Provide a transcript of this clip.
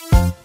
you